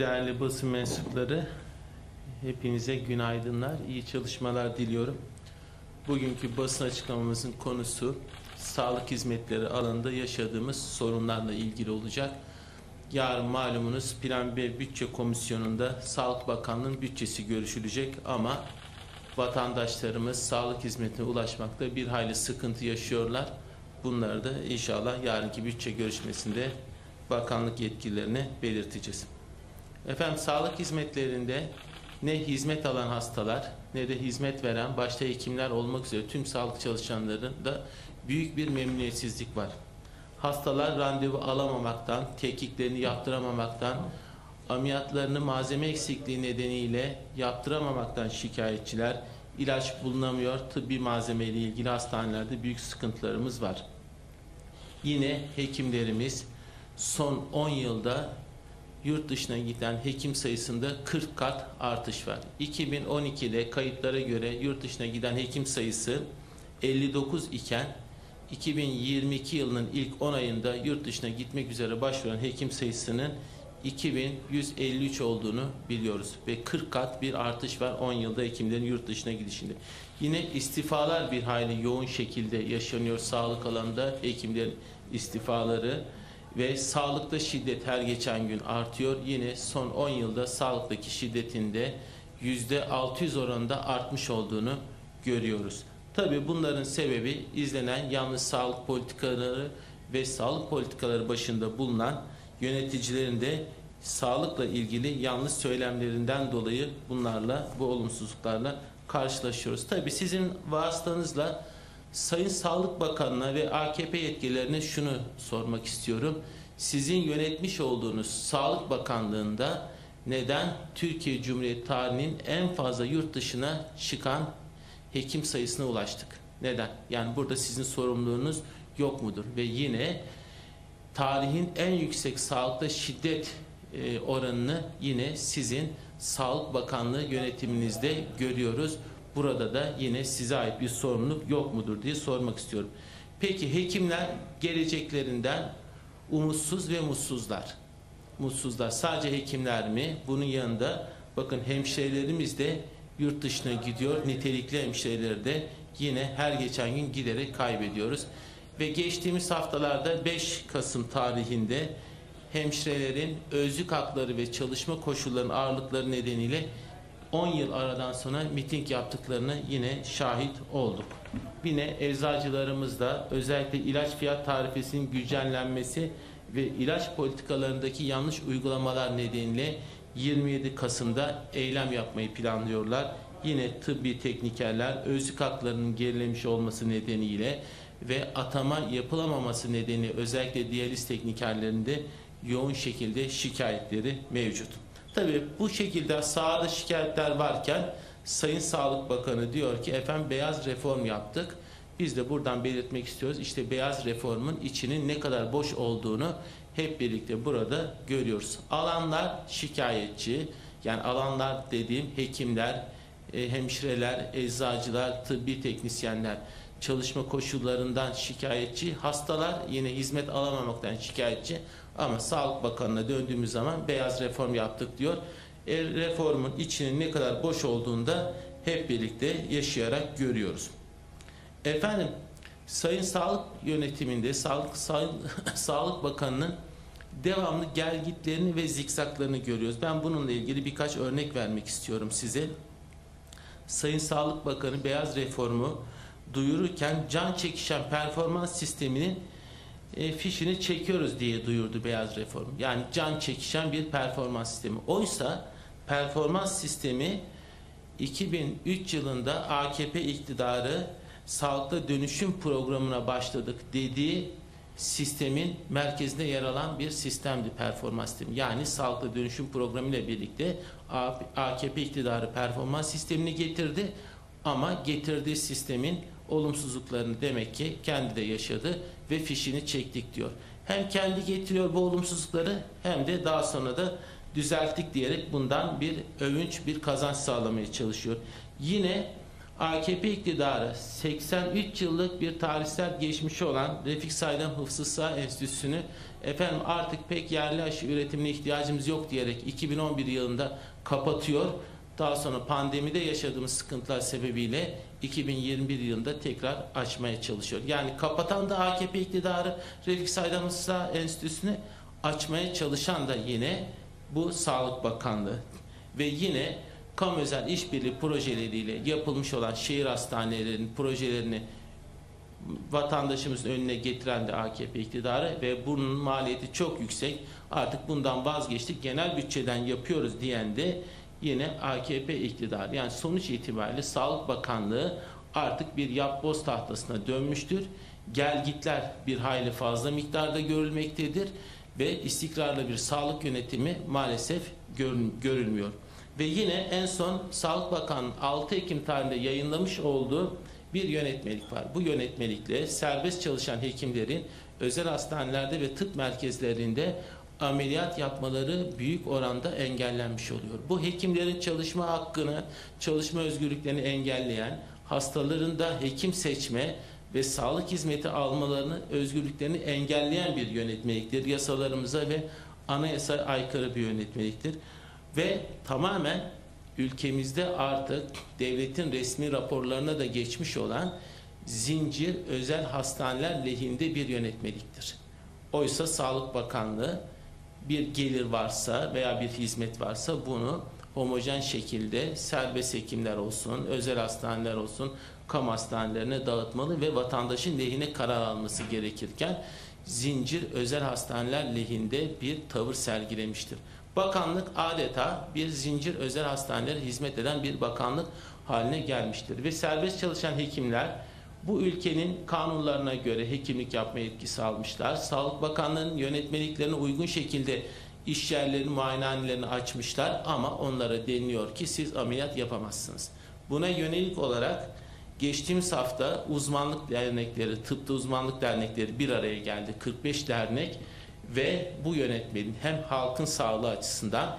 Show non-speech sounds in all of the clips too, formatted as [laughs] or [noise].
değerli basın mensupları, hepinize günaydınlar, iyi çalışmalar diliyorum. Bugünkü basın açıklamamızın konusu sağlık hizmetleri alanında yaşadığımız sorunlarla ilgili olacak. Yarın malumunuz Plan B Bütçe Komisyonu'nda Sağlık Bakanlığı'nın bütçesi görüşülecek ama vatandaşlarımız sağlık hizmetine ulaşmakta bir hayli sıkıntı yaşıyorlar. Bunları da inşallah yarınki bütçe görüşmesinde bakanlık yetkililerine belirteceğiz. Efendim sağlık hizmetlerinde ne hizmet alan hastalar ne de hizmet veren başta hekimler olmak üzere tüm sağlık çalışanlarında büyük bir memnuniyetsizlik var. Hastalar randevu alamamaktan, tetkiklerini yaptıramamaktan, ameliyatlarını malzeme eksikliği nedeniyle yaptıramamaktan şikayetçiler, ilaç bulunamıyor, tıbbi malzeme ile ilgili hastanelerde büyük sıkıntılarımız var. Yine hekimlerimiz son 10 yılda yurt dışına giden hekim sayısında 40 kat artış var. 2012'de kayıtlara göre yurt dışına giden hekim sayısı 59 iken 2022 yılının ilk 10 ayında yurt dışına gitmek üzere başvuran hekim sayısının 2153 olduğunu biliyoruz ve 40 kat bir artış var 10 yılda hekimlerin yurt dışına gidişinde. Yine istifalar bir hayli yoğun şekilde yaşanıyor sağlık alanında hekimlerin istifaları ve sağlıkta şiddet her geçen gün artıyor. Yine son 10 yılda sağlıktaki şiddetinde %600 oranında artmış olduğunu görüyoruz. Tabi bunların sebebi izlenen yanlış sağlık politikaları ve sağlık politikaları başında bulunan yöneticilerin de sağlıkla ilgili yanlış söylemlerinden dolayı bunlarla, bu olumsuzluklarla karşılaşıyoruz. Tabi sizin vasıtanızla Sayın Sağlık Bakanı'na ve AKP yetkililerine şunu sormak istiyorum. Sizin yönetmiş olduğunuz Sağlık Bakanlığı'nda neden Türkiye Cumhuriyeti tarihinin en fazla yurt dışına çıkan hekim sayısına ulaştık? Neden? Yani burada sizin sorumluluğunuz yok mudur? Ve yine tarihin en yüksek sağlıkta şiddet e, oranını yine sizin Sağlık Bakanlığı yönetiminizde görüyoruz. Burada da yine size ait bir sorumluluk yok mudur diye sormak istiyorum. Peki hekimler geleceklerinden umutsuz ve mutsuzlar. Mutsuzlar sadece hekimler mi? Bunun yanında bakın hemşirelerimiz de yurt dışına gidiyor. Nitelikli hemşireleri de yine her geçen gün giderek kaybediyoruz. Ve geçtiğimiz haftalarda 5 Kasım tarihinde hemşirelerin özlük hakları ve çalışma koşullarının ağırlıkları nedeniyle 10 yıl aradan sonra miting yaptıklarını yine şahit olduk. Yine eczacılarımızda özellikle ilaç fiyat tarifesinin güncellenmesi ve ilaç politikalarındaki yanlış uygulamalar nedeniyle 27 Kasım'da eylem yapmayı planlıyorlar. Yine tıbbi teknikerler özlük haklarının gerilemiş olması nedeniyle ve atama yapılamaması nedeni özellikle diyaliz teknikerlerinde yoğun şekilde şikayetleri mevcut. Tabii bu şekilde sahada şikayetler varken Sayın Sağlık Bakanı diyor ki efendim beyaz reform yaptık. Biz de buradan belirtmek istiyoruz. İşte beyaz reformun içinin ne kadar boş olduğunu hep birlikte burada görüyoruz. Alanlar şikayetçi. Yani alanlar dediğim hekimler, e, hemşireler, eczacılar, tıbbi teknisyenler çalışma koşullarından şikayetçi. Hastalar yine hizmet alamamaktan şikayetçi. Ama Sağlık Bakanı'na döndüğümüz zaman beyaz reform yaptık diyor. E, reformun içinin ne kadar boş olduğunda hep birlikte yaşayarak görüyoruz. Efendim Sayın Sağlık Yönetiminde Sağlık Sayın, [laughs] Sağlık Bakanı'nın devamlı gelgitlerini ve zikzaklarını görüyoruz. Ben bununla ilgili birkaç örnek vermek istiyorum size. Sayın Sağlık Bakanı beyaz reformu duyururken can çekişen performans sisteminin e, fişini çekiyoruz diye duyurdu beyaz reform. Yani can çekişen bir performans sistemi. Oysa performans sistemi 2003 yılında AKP iktidarı sağlıkta dönüşüm programına başladık dediği sistemin merkezinde yer alan bir sistemdi performans sistemi. Yani sağlıkta dönüşüm programı ile birlikte AKP iktidarı performans sistemini getirdi ama getirdiği sistemin olumsuzluklarını demek ki kendi de yaşadı ve fişini çektik diyor. Hem kendi getiriyor bu olumsuzlukları hem de daha sonra da düzelttik diyerek bundan bir övünç, bir kazanç sağlamaya çalışıyor. Yine AKP iktidarı 83 yıllık bir tarihsel geçmişi olan Refik Saydam Hıfzı Sağ Enstitüsü'nü efendim artık pek yerli aşı üretimine ihtiyacımız yok diyerek 2011 yılında kapatıyor. Daha sonra pandemide yaşadığımız sıkıntılar sebebiyle 2021 yılında tekrar açmaya çalışıyor. Yani kapatan da AKP iktidarı Refik Saydam Sağ Enstitüsü'nü açmaya çalışan da yine bu Sağlık Bakanlığı ve yine kamu özel işbirliği projeleriyle yapılmış olan şehir hastanelerinin projelerini vatandaşımızın önüne getiren de AKP iktidarı ve bunun maliyeti çok yüksek. Artık bundan vazgeçtik. Genel bütçeden yapıyoruz diyen de yine AKP iktidarı. Yani sonuç itibariyle Sağlık Bakanlığı artık bir yapboz tahtasına dönmüştür. Gelgitler bir hayli fazla miktarda görülmektedir ve istikrarlı bir sağlık yönetimi maalesef görülmüyor. Ve yine en son Sağlık Bakanı 6 Ekim tarihinde yayınlamış olduğu bir yönetmelik var. Bu yönetmelikle serbest çalışan hekimlerin özel hastanelerde ve tıp merkezlerinde ameliyat yapmaları büyük oranda engellenmiş oluyor. Bu hekimlerin çalışma hakkını, çalışma özgürlüklerini engelleyen, hastaların da hekim seçme ve sağlık hizmeti almalarını, özgürlüklerini engelleyen bir yönetmeliktir. Yasalarımıza ve anayasa aykırı bir yönetmeliktir ve tamamen ülkemizde artık devletin resmi raporlarına da geçmiş olan zincir özel hastaneler lehinde bir yönetmeliktir. Oysa Sağlık Bakanlığı bir gelir varsa veya bir hizmet varsa bunu homojen şekilde serbest hekimler olsun, özel hastaneler olsun, kamu hastanelerine dağıtmalı ve vatandaşın lehine karar alması gerekirken zincir özel hastaneler lehinde bir tavır sergilemiştir. Bakanlık adeta bir zincir özel hastanelere hizmet eden bir bakanlık haline gelmiştir. Ve serbest çalışan hekimler bu ülkenin kanunlarına göre hekimlik yapma yetkisi almışlar. Sağlık Bakanlığı'nın yönetmeliklerine uygun şekilde iş yerlerini, muayenehanelerini açmışlar ama onlara deniliyor ki siz ameliyat yapamazsınız. Buna yönelik olarak geçtiğimiz hafta uzmanlık dernekleri, tıpta uzmanlık dernekleri bir araya geldi. 45 dernek ve bu yönetmenin hem halkın sağlığı açısından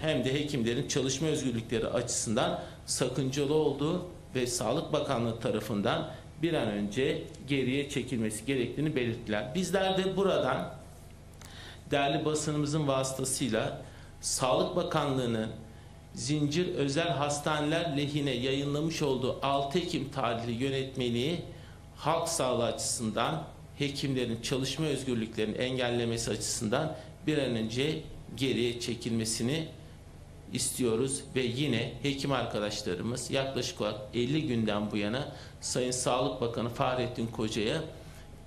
hem de hekimlerin çalışma özgürlükleri açısından sakıncalı olduğu ve Sağlık Bakanlığı tarafından bir an önce geriye çekilmesi gerektiğini belirttiler. Bizler de buradan değerli basınımızın vasıtasıyla Sağlık Bakanlığı'nın zincir özel hastaneler lehine yayınlamış olduğu 6 Ekim tarihli yönetmeliği halk sağlığı açısından hekimlerin çalışma özgürlüklerini engellemesi açısından bir an önce geriye çekilmesini istiyoruz ve yine hekim arkadaşlarımız yaklaşık olarak 50 günden bu yana Sayın Sağlık Bakanı Fahrettin Koca'ya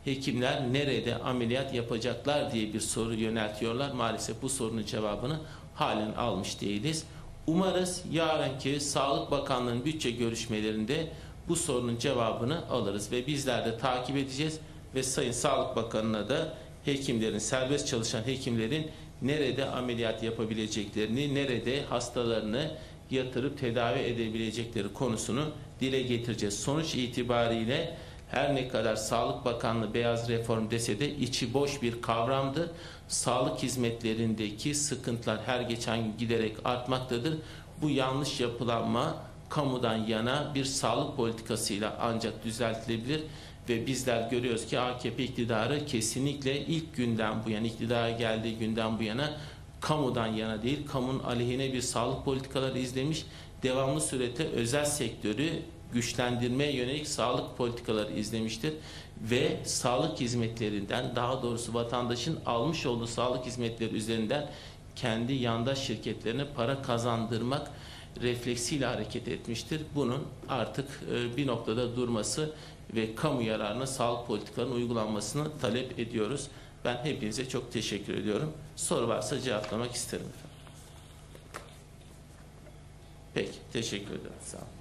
hekimler nerede ameliyat yapacaklar diye bir soru yöneltiyorlar. Maalesef bu sorunun cevabını halen almış değiliz. Umarız yarınki Sağlık Bakanlığı'nın bütçe görüşmelerinde bu sorunun cevabını alırız ve bizler de takip edeceğiz ve Sayın Sağlık Bakanı'na da hekimlerin, serbest çalışan hekimlerin nerede ameliyat yapabileceklerini, nerede hastalarını yatırıp tedavi edebilecekleri konusunu dile getireceğiz. Sonuç itibariyle her ne kadar Sağlık Bakanlığı beyaz reform dese de içi boş bir kavramdı. Sağlık hizmetlerindeki sıkıntılar her geçen gün giderek artmaktadır. Bu yanlış yapılanma kamudan yana bir sağlık politikasıyla ancak düzeltilebilir ve bizler görüyoruz ki AKP iktidarı kesinlikle ilk günden bu yana iktidara geldiği günden bu yana kamudan yana değil kamunun aleyhine bir sağlık politikaları izlemiş devamlı surette özel sektörü güçlendirmeye yönelik sağlık politikaları izlemiştir. Ve sağlık hizmetlerinden daha doğrusu vatandaşın almış olduğu sağlık hizmetleri üzerinden kendi yandaş şirketlerine para kazandırmak refleksiyle hareket etmiştir. Bunun artık e, bir noktada durması ve kamu yararına sağlık politikalarının uygulanmasını talep ediyoruz. Ben hepinize çok teşekkür ediyorum. Soru varsa cevaplamak isterim efendim. Peki, teşekkür ederim. Sağ olun.